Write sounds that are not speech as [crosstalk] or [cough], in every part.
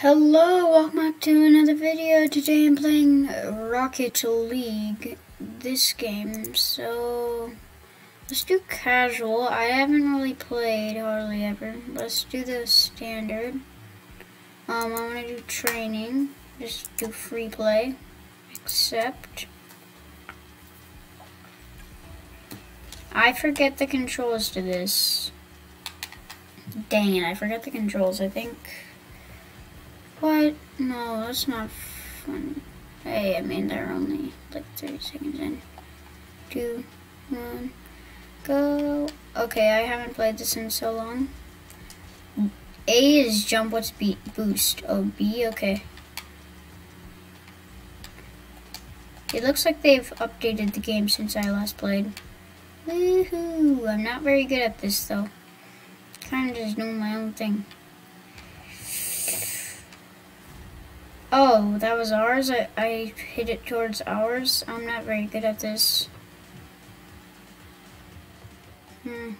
Hello, welcome back to another video. Today I'm playing Rocket League, this game. So, let's do casual. I haven't really played hardly ever. Let's do the standard. Um, I want to do training. Just do free play. Accept. I forget the controls to this. Dang it, I forgot the controls. I think... What? No, that's not funny. Hey, I mean, they're only like 30 seconds in. Two, one, go. Okay, I haven't played this in so long. A is jump, what's B? Boost. Oh, B, okay. It looks like they've updated the game since I last played. Woohoo! I'm not very good at this though. Kind of just doing my own thing. Oh, that was ours? I, I hit it towards ours? I'm not very good at this. Hmm.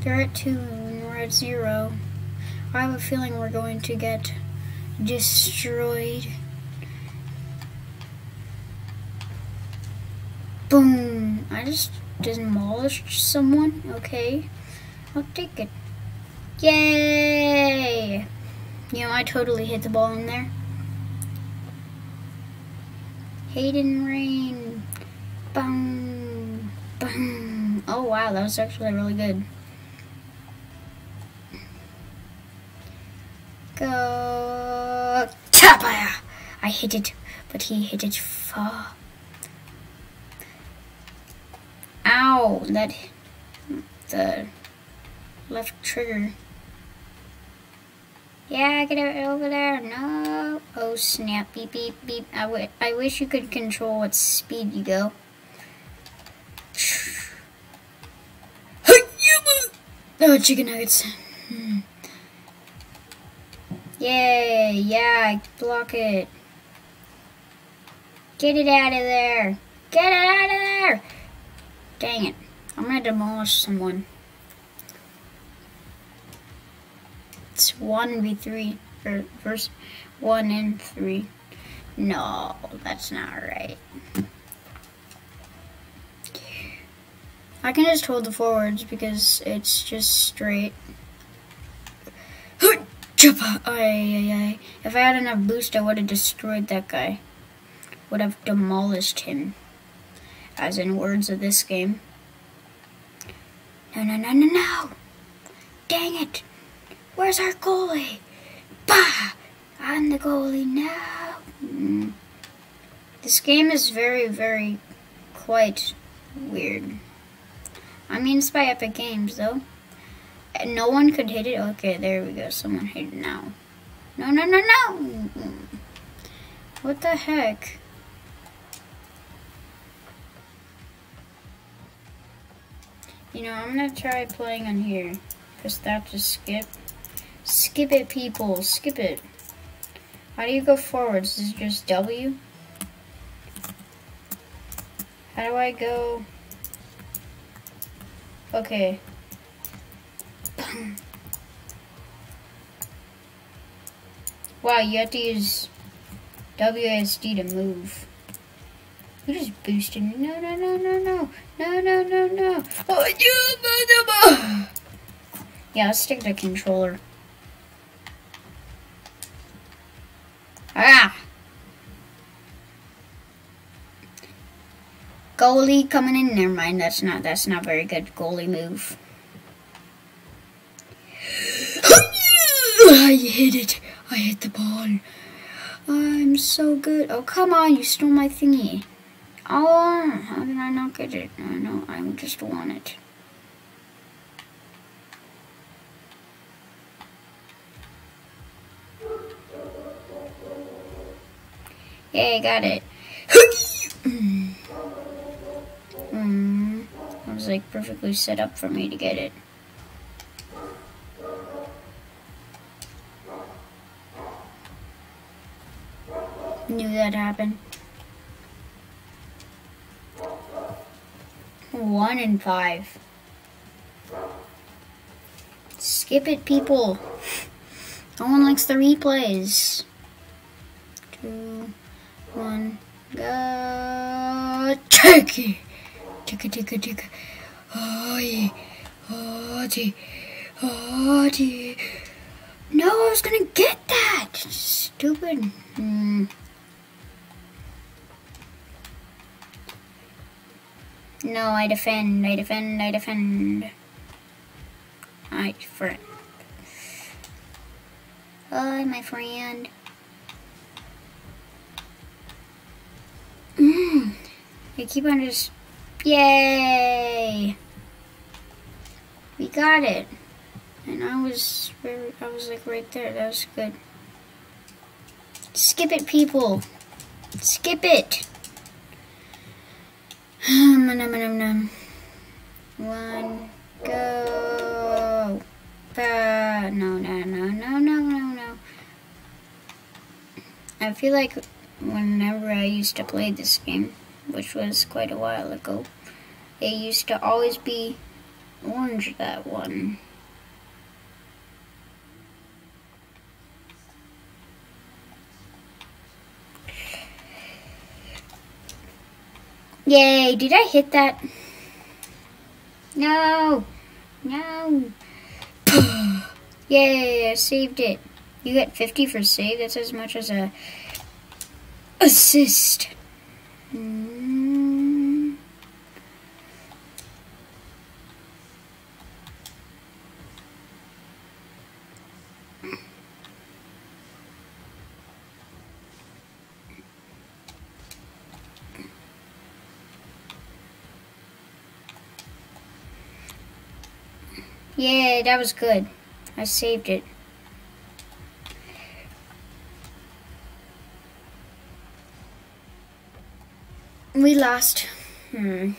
They're at two and we're at zero. I have a feeling we're going to get destroyed. Boom! I just demolished someone. Okay. I'll take it. Yay! You know, I totally hit the ball in there. Hayden Rain. Boom. Boom. Oh, wow, that was actually really good. Go. Tapaya! I hit it, but he hit it far. Ow! That. The left trigger. Yeah, get it over there. No. Oh, snap. Beep, beep, beep. I, I wish you could control what speed you go. [sighs] Oh, chicken nuggets. Hmm. Yay. Yeah, block it. Get it out of there. Get it out of there. Dang it. I'm going to demolish someone. It's 1v3, or er, verse 1 and 3. No, that's not right. I can just hold the forwards because it's just straight. Ah, if I had enough boost, I would have destroyed that guy. Would have demolished him. As in words of this game. No, no, no, no, no! Dang it! Where's our goalie? Bah! I'm the goalie now. Mm. This game is very, very quite weird. I mean, it's by Epic Games, though. No one could hit it. Okay, there we go. Someone hit it now. No, no, no, no! What the heck? You know, I'm gonna try playing on here. Because that just skip. Skip it, people. Skip it. How do you go forwards? Is it just W? How do I go? Okay. [coughs] wow, you have to use WSD to move. You just boosted me. No, no, no, no, no. No, no, no, no. Oh, yeah, let's stick to controller. Ah! Goalie coming in. Never mind. That's not. That's not very good. Goalie move. [sighs] I hit it. I hit the ball. I'm so good. Oh come on! You stole my thingy. Oh, how did I not get it? I know. I just want it. Yay, got it. mm, it was like perfectly set up for me to get it. Knew that happened. One in five. Skip it, people. [laughs] No one likes the replays. Two, one, go. It, take it, take. Oh, yeah. Oh. Oh. No, I was gonna get that. Stupid. Hmm. No, I defend, I defend, I defend. I friend. Hi, my friend. You keep on just. Yay! We got it. And I was, I was like right there. That was good. Skip it, people. Skip it. [sighs] One, go. No, no, no, no, no, no, no. I feel like whenever I used to play this game, which was quite a while ago, it used to always be orange, that one. Yay, did I hit that? No, no. [coughs] Yay, I saved it. You get 50 for save, that's as much as a assist. Yeah, that was good. I saved it. We lost. Hmm.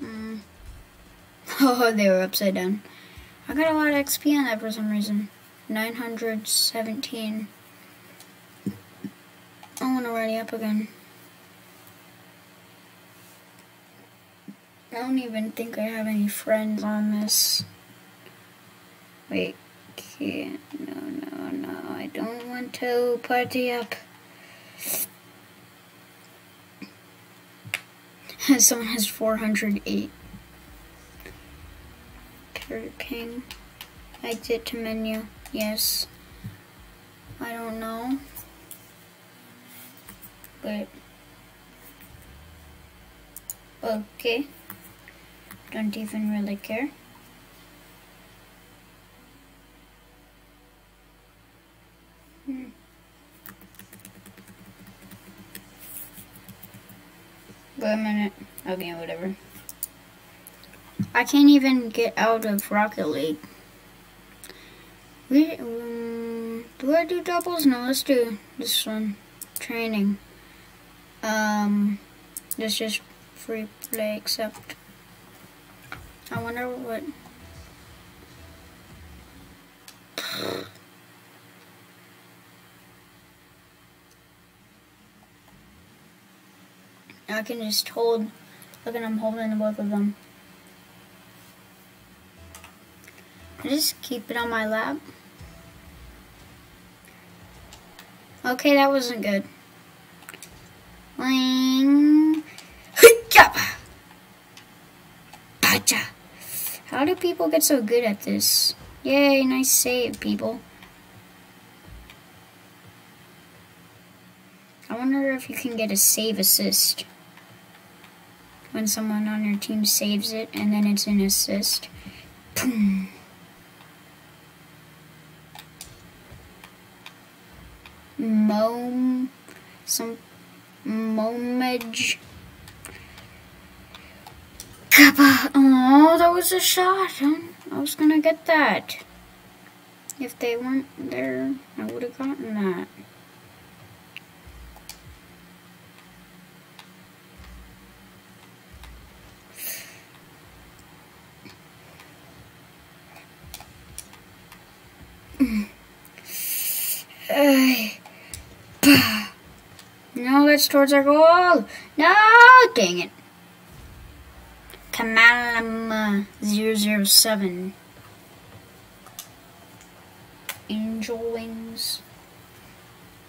Hmm. [laughs] Oh, they were upside down. I got a lot of XP on that for some reason. 917. I want to ready up again. I don't even think I have any friends on this. Wait, can't. No, no, no. I don't want to party up. [laughs] Someone has 408. Carrot ping. Exit to menu. Yes. I don't know. But. Okay. Don't even really care. Hmm. Wait a minute. Okay, whatever. I can't even get out of Rocket League. We, um, do I do doubles? No, let's do this one. Training. Um, this just free play except I wonder what. I can just hold. Look at I'm holding both of them. I just keep it on my lap. Okay, that wasn't good. Ling. [laughs] Gotcha. How do people get so good at this? Yay, nice save, people. I wonder if you can get a save assist. When someone on your team saves it, and then it's an assist. Boom. Mom... Some... Momage... Oh, that was a shot. I was gonna get that. If they weren't there, I would have gotten that. No, that's towards our goal. No, dang it. Tamalama 007. Angel Wings.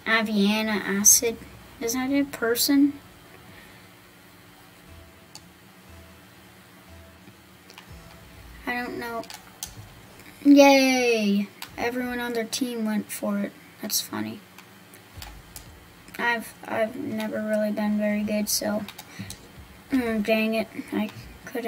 Aviana Acid. Is that a person? I don't know. Yay! Everyone on their team went for it. That's funny. I've I've never really been very good, so mm, dang it, I I'm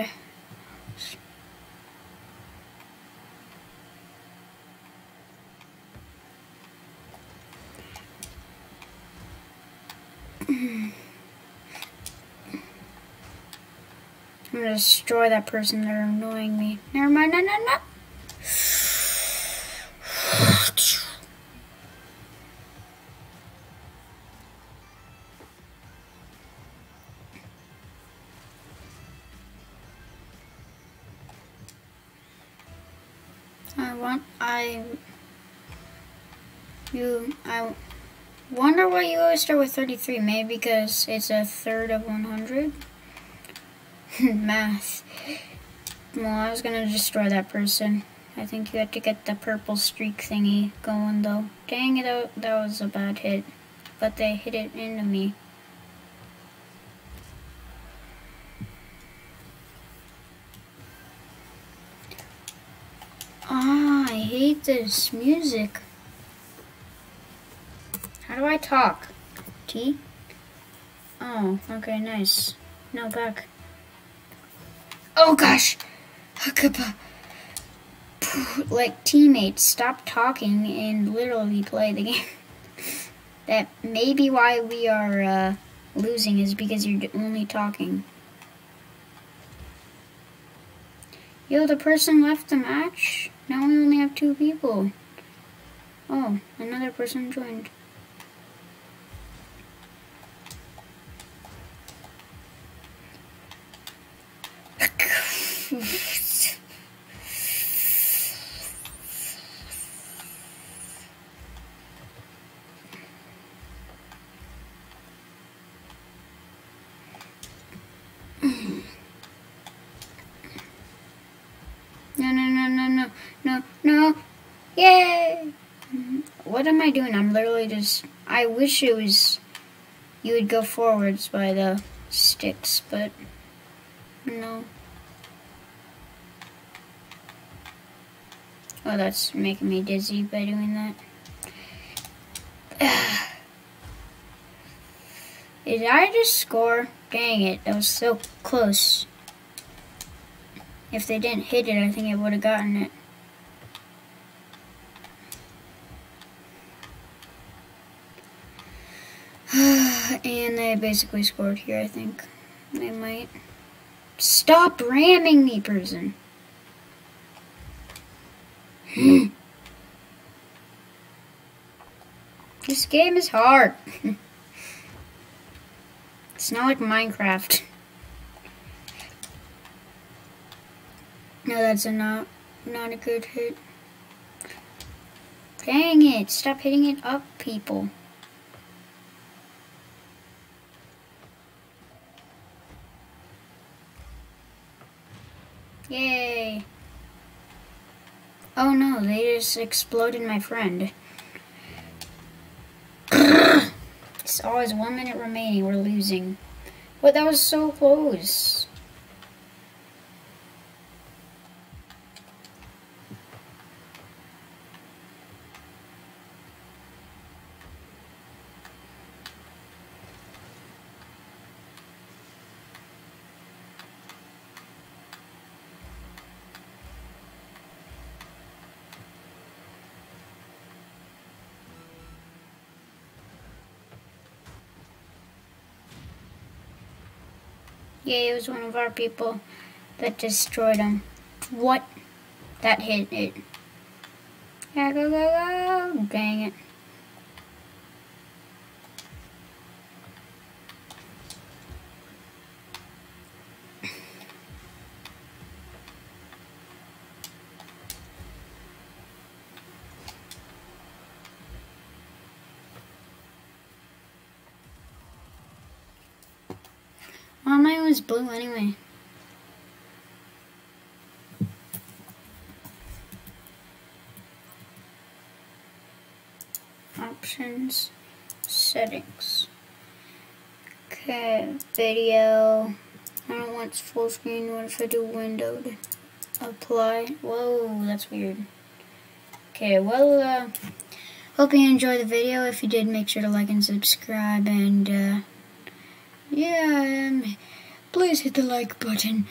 gonna destroy that person. They're annoying me. Never mind. No, no, no. You. I wonder why you always start with 33. Maybe because it's a third of 100. [laughs] Math. Well, I was gonna destroy that person. I think you had to get the purple streak thingy going though. Dang it, that was a bad hit. But they hit it into me. Ah, I hate this music. How do I talk? T? Oh, okay, nice. No, back. Oh gosh! Like, teammates, stop talking and literally play the [laughs] game. that may be why we are uh, losing is because you're only talking. Yo, the person left the match? Now we only have two people. Oh, another person joined. No, no, no, no, no, no, no. Yay! What am I doing? I'm literally just... I wish it was... You would go forwards by the sticks, but... No. Oh, that's making me dizzy by doing that. [sighs] Did I just score? Dang it, that was so close. If they didn't hit it, I think I would have gotten it. And they basically scored here, I think. They might. Stop ramming me, person. [gasps] this game is hard. [laughs] it's not like Minecraft. No, that's a not not a good hit. Dang it! Stop hitting it up, people. Yay! Oh no, they just exploded my friend. [coughs] it's always one minute remaining, we're losing. But that was so close. Yeah, it was one of our people that destroyed him. What? That hit it. Yeah, go, go, go. Dang it. blue anyway. Options, settings. Okay, video. I don't want full screen. What if I do windowed? Apply. Whoa, that's weird. Okay, well, uh, hope you enjoyed the video. If you did, make sure to like and subscribe. And, uh, yeah, um, please hit the like button.